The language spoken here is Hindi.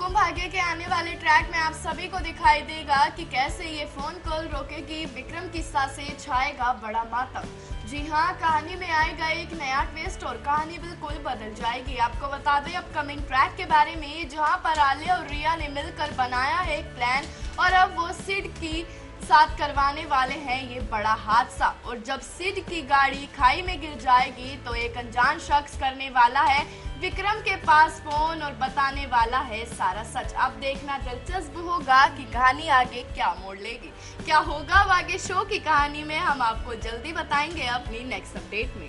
कुमकुम भाग्य के आने वाले ट्रैक में आप सभी को दिखाई देगा कि कैसे ये फ़ोन कॉल रोकेगी विक्रम किस्सा से छाएगा बड़ा मातम। जी हाँ कहानी में आएगा एक नया ट्विस्ट और कहानी बिल्कुल बदल जाएगी। आपको बता दें अपकमिंग ट्रैक के बारे में, जहाँ पर आलिया और रिया ने मिलकर बनाया है एक प्लान और अब वो सिड की साथ करवाने वाले हैं ये बड़ा हादसा। और जब सिड की गाड़ी खाई में गिर जाएगी तो एक अनजान शख्स करने वाला है। विक्रम के पास फ़ोन और बताने वाला है सारा सच। अब देखना दिलचस्प होगा कि कहानी आगे क्या मोड़ लेगी। क्या होगा अब आगे शो की कहानी में, हम आपको जल्दी बताएँगे अपनी नेक्स्ट अपडेट में।